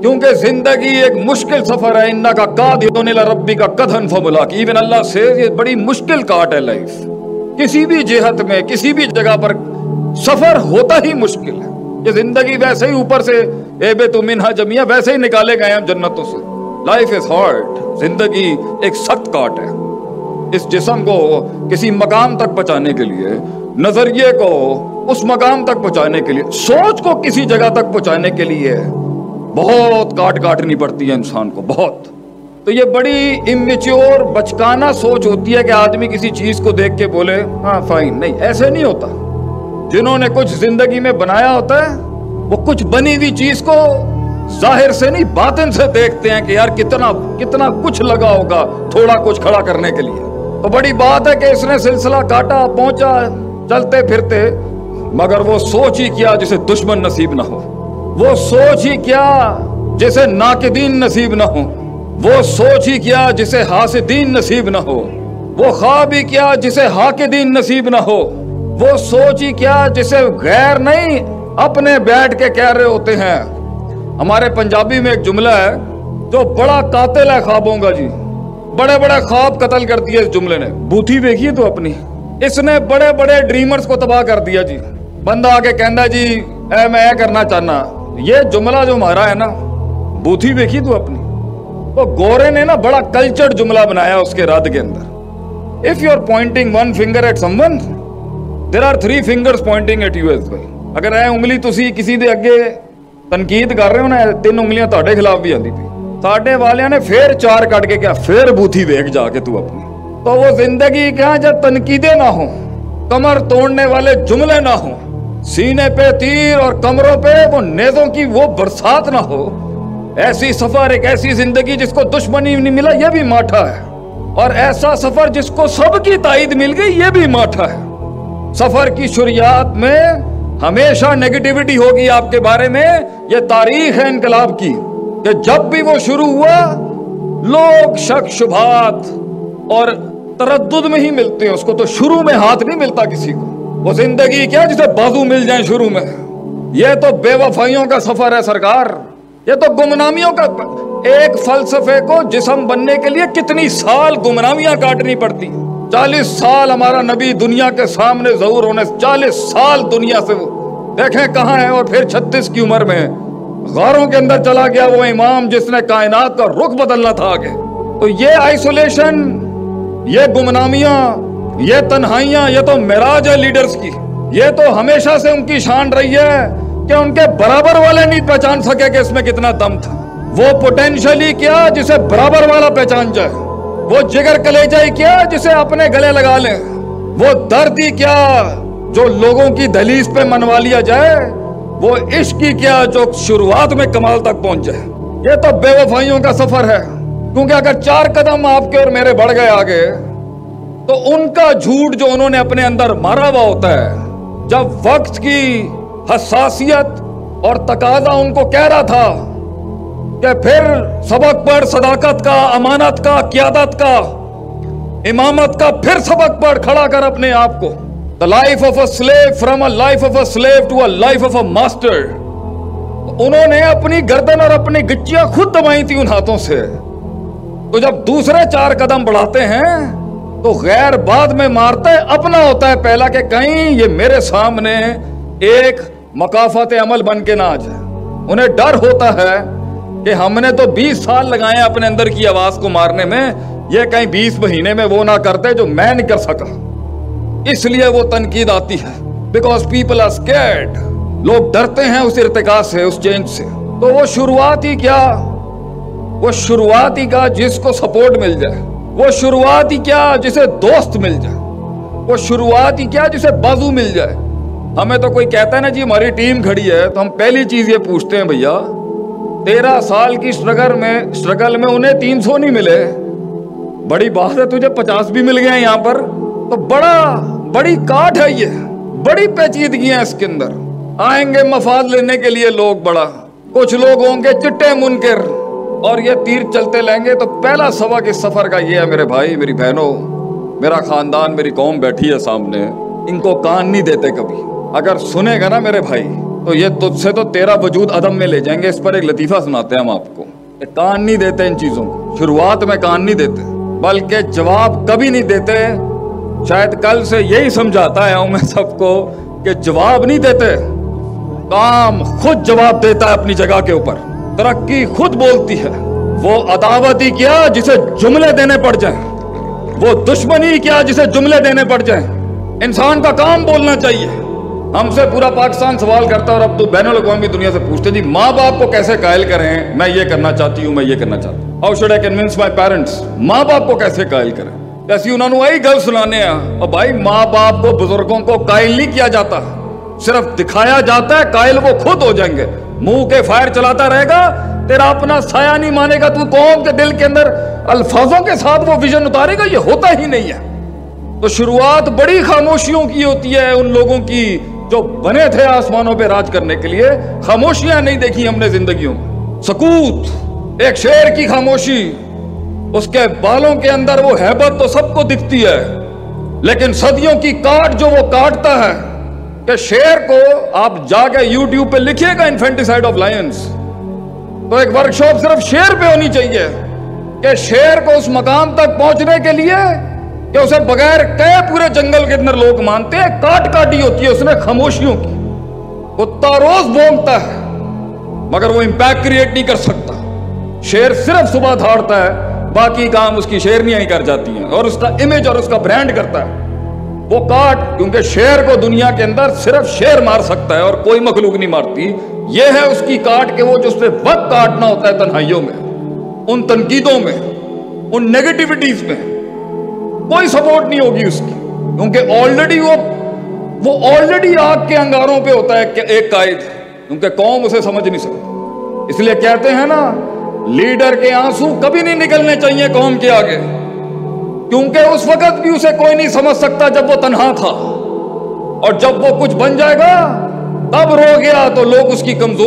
क्योंकि ज़िंदगी एक मुश्किल सफ़र है, इन्ना का काद रब्बी का कथन फमुला की इवन अल्लाह से ये बड़ी मुश्किल काट है लाइफ किसी भी जेहत में, किसी भी जगह पर सफ़र होता ही मुश्किल है। ये ज़िंदगी वैसे ही ऊपर से एबे तो मिनहा जमिया, वैसे ही निकाले गए हम जन्नतों से। लाइफ इज़ हार्ड ज़िंदगी एक सख्त काट है। इस जिसम को किसी मकाम तक पहुँचाने के लिए, नज़रिए को उस मकाम तक पहुँचाने के लिए, सोच को किसी जगह तक पहुँचाने के लिए बहुत काट काटनी पड़ती है इंसान को, बहुत। तो ये बड़ी इमेच्योर बचकाना सोच होती है कि आदमी किसी चीज़ को देख के बोले हाँ फाइन नहीं, ऐसे नहीं होता। जिन्होंने कुछ ज़िंदगी में बनाया होता है, वो कुछ बनी हुई चीज़ को ज़ाहिर से नहीं, बातिन से देखते हैं कि यार कितना कितना कुछ लगा होगा थोड़ा कुछ खड़ा करने के लिए। तो बड़ी बात है कि इसने सिलसिला काटा, पहुँचा, चलते फिरते, मगर वो सोच ही किया जिसे दुश्मन नसीब ना हो। वो सोच ही क्या जिसे नाकिदीन नसीब न हो? वो सोच ही क्या जिसे हासिदीन नसीब न हो? वो ख्वाब ही क्या जिसे हाकिदीन नसीब न हो? वो सोच ही क्या जिसे गैर नहीं, अपने बैठ के कह रहे होते हैं? हमारे पंजाबी में एक जुमला है, जो बड़ा कातिल है ख्वाबों का जी। बड़े बड़े ख्वाब कत्ल कर दिए इस जुमले ने। बूथी देखिए तो अपनी? इसने बड़े बड़े ड्रीमर्स को तबाह कर दिया जी। बंदा आके कहना जी, ए, मैं करना चाहना। ये जुमला जो मारा है ना बूथी देखी तू अपनी तो गोरे ने ना बड़ा कल्चर्ड जुमला बनाया उसके रद के अंदर if you are pointing one finger at someone there are three fingers pointing at you yes भाई अगर ए उंगली ਤੁਸੀਂ ਕਿਸੇ ਦੇ ਅੱਗੇ ਤਨਕੀਦ ਕਰ ਰਹੇ ਹੋ ਨਾ ਤਿੰਨ ਉਂਗਲੀਆਂ ਤੁਹਾਡੇ ਖਿਲਾਫ ਵੀ ਆਂਦੀ ਪਈ ਸਾਡੇ ਵਾਲਿਆਂ ਨੇ ਫੇਰ ਚਾਰ ਕੱਢ ਕੇ ਕਿਹਾ ਫੇਰ ਬੂਥੀ ਵੇਖ ਜਾ ਕੇ ਤੂੰ ਆਪਣੀ तो वो जिंदगी क्या जब तनकीदे ना हो कमर तोड़ने वाले जुमले ना हो सीने पे तीर और कमरों पे वो नेजों की वो बरसात ना हो। ऐसी सफ़र, एक ऐसी ज़िंदगी जिसको दुश्मनी नहीं मिला, ये भी माठा है। और ऐसा सफ़र जिसको सबकी ताइद मिल गई, ये भी माठा है। सफ़र की शुरुआत में हमेशा नेगेटिविटी होगी आपके बारे में, ये तारीख है इनकलाब की, कि जब भी वो शुरू हुआ, लोग शक शुभात और तरद में ही मिलते हैं, उसको तो शुरू में हाथ नहीं मिलता किसी को। वो ज़िंदगी क्या जिसे बाजू मिल जाए शुरू में? ये तो बेवफाइयों का सफ़र है सरकार। ये तो गुमनामियों का एक फलसफे को जिसम बनने के लिए कितनी साल गुमनामियाँ काटनी पड़ती। चालीस साल हमारा नबी दुनिया के सामने ज़रूर होने चालीस साल दुनिया से वो। देखें कहाँ है और फिर छत्तीस की उम्र में। गौरों के अंदर चला गया वो इमाम जिसने कायनात का रुख बदलना था आगे। तो ये आइसोलेशन, ये गुमनामियाँ ये तन्हाइयाँ, ये तो मेराज है लीडर्स की। ये तो हमेशा से उनकी शान रही है कि उनके बराबर वाले नहीं पहचान सके कि इसमें कितना दम था। वो पोटेंशियली क्या, जिसे बराबर वाला पहचान जाए। वो जिगर कलेजा ही क्या, जिसे अपने गले लगा ले। वो दर्द ही क्या, जो लोगों की दलीज पे मनवा लिया जाए। वो इश्क ही क्या, जो शुरुआत में कमाल तक पहुँच जाए। ये तो बेवफाइयों का सफ़र है। क्योंकि अगर चार कदम आपके और मेरे बढ़ गए आगे तो उनका झूठ जो उन्होंने अपने अंदर मारा हुआ होता है, जब वक्त की हसासियत और तकाजा उनको कह रहा था कि फिर सबक पढ़ सदाकत का, अमानत का, क्यादत का, इमामत का फिर सबक पढ़ खड़ा कर अपने आप को। The life of a slave from a life of a slave to a life of a master उन्होंने अपनी गर्दन और अपनी गिच्चियाँ खुद दबाई थी उन हाथों से। तो जब दूसरे चार कदम बढ़ाते हैं तो गैर बाद में मारता है, अपना होता है पहला कि कहीं ये मेरे सामने एक मकाफत अमल बन के ना आ जाए उन्हें डर होता है कि हमने तो 20 साल लगाए अपने अंदर की आवाज़ को मारने में, ये कहीं 20 महीने में वो ना करते जो मैं नहीं कर सका। इसलिए वो तनकीद आती है। बिकॉज़ पीपल आर स्केर्ड लोग डरते हैं उस इर्तिका से, उस चेंज से। तो वो शुरुआत ही क्या? वो शुरुआत ही का जिसको सपोर्ट मिल जाए। वो शुरुआत ही क्या जिसे दोस्त मिल जाए? वो शुरुआत ही क्या जिसे बाजू मिल जाए? हमें तो कोई कहता है ना, जी, हमारी टीम खड़ी है तो हम पहली चीज़ ये पूछते हैं, भैया, तेरह साल की स्ट्रगल में स्ट्रगल में उन्हें तीन सौ नहीं मिले। बड़ी बात है, तुझे पचास भी मिल गए हैं यहाँ पर। तो बड़ा, बड़ी काट है ये, बड़ी पेचीदगी है इसके अंदर। आएँगे मफाद लेने के लिए लोग बड़ा। कुछ लोग होंगे चिट्टे मुनकर। और ये तीर चलते लेंगे तो पहला सबक इस सफ़र का ये है मेरे भाई, मेरी बहनों। मेरा खानदान, मेरी कौम बैठी है सामने। इनको कान नहीं देते कभी। अगर सुनेगा ना मेरे भाई तो ये तुझसे तो तेरा वजूद अदम में ले जाएँगे। इस पर एक लतीफा सुनाते हैं हम आपको। कान नहीं देते इन चीज़ों को। शुरुआत में कान नहीं देते, बल्कि जवाब कभी नहीं देते। शायद कल से यही समझाता है मैं सबको कि जवाब नहीं देते। काम खुद जवाब देता है अपनी जगह के ऊपर। तरक्की खुद बोलती है। वो अदावत ही क्या जिसे जुमले देने पड़ जाए। वो दुश्मनी क्या जिसे जुमले देने पड़ जाए। इंसान का काम बोलना चाहिए। हमसे पूरा पाकिस्तान सवाल करता है और अब तो बैन अवी दुनिया से पूछते जी माँ बाप को कैसे कायल करें? मैं ये करना चाहती हूँ, मैं ये करना चाहती हूँ। How should I convince my parents माँ बाप को कैसे कायल करें? जैसी उन्होंने वही गल सुनाने और भाई माँ बाप को, बुज़ुर्गों को कायल नहीं किया जाता। सिर्फ़ दिखाया जाता है, कायल वो खुद हो जाएँगे। मुँह के फायर चलाता रहेगा, तेरा अपना साया नहीं मानेगा, तू कौम के दिल के अंदर अल्फाजों के साथ वो विजन उतारेगा, ये होता ही नहीं है। तो शुरुआत बड़ी खामोशियों की होती है उन लोगों की जो बने थे आसमानों पे राज करने के लिए। खामोशियाँ नहीं देखी हमने जिंदगियों में। सकूत, एक शेर की खामोशी, उसके बालों के अंदर वो हैबत तो सबको दिखती है, लेकिन सदियों की काट जो वो काटता है कि शेर को आप जाके यूट्यूब पे लिखिएगा इन्फेंटिसाइड ऑफ़ लायंस तो एक वर्कशॉप सिर्फ़ शेर पे होनी चाहिए। कि शेर को उस मकाम तक पहुँचने के लिए कि उसे बगैर कहे पूरे जंगल के अंदर लोग मानते हैं काट काटी होती है, उसने खामोशियों की। कुत्ता रोज भोंगता है, मगर वो इंपैक्ट क्रिएट नहीं कर सकता। शेर सिर्फ़ सुबह धाड़ता है, बाकी काम उसकी शेरनियाँ ही कर जाती हैं, और उसका इमेज और उसका ब्रांड करता है। वो काट, क्योंकि शेर को दुनिया के अंदर सिर्फ़ शेर मार सकता है और कोई मखलूक नहीं मारती। ये है उसकी काट के वो जो उससे वक्त काटना होता है तन्हाइयों में, उन तनकीदों में, उन नेगेटिविटीज में। कोई सपोर्ट नहीं होगी उसकी, क्योंकि ऑलरेडी वो वो ऑलरेडी आग के अंगारों पे होता है एक कायद, क्योंकि कौम उसे समझ नहीं सकती। इसलिए कहते हैं ना लीडर के आँसू कभी नहीं निकलने चाहिए कौम के आगे। क्योंकि उस वक्त भी उसे कोई नहीं समझ सकता जब वो तनहा था। और जब वो कुछ बन जाएगा, तब रो गया तो लोग उसकी कमज़ोर